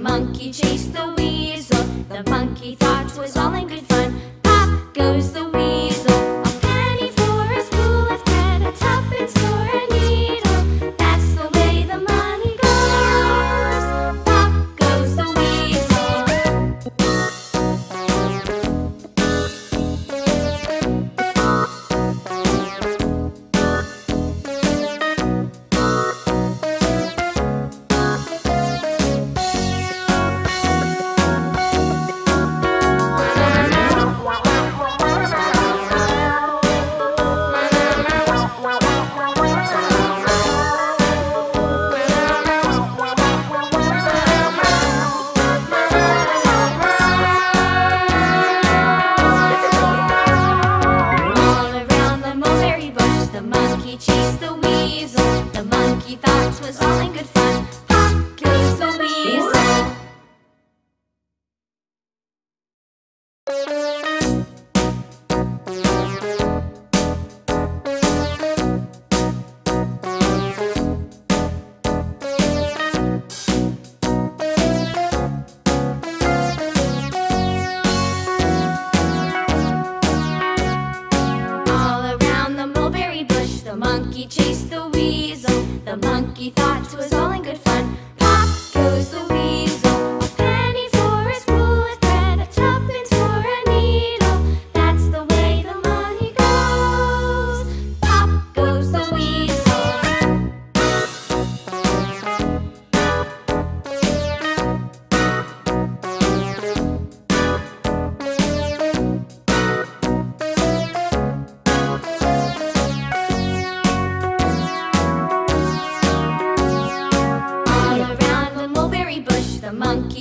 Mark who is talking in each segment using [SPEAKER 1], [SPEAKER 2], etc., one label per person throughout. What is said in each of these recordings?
[SPEAKER 1] monkey chased the wacky thoughts was all in good fun. Pop, please, Louise.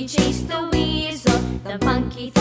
[SPEAKER 1] chased the weasel, the monkey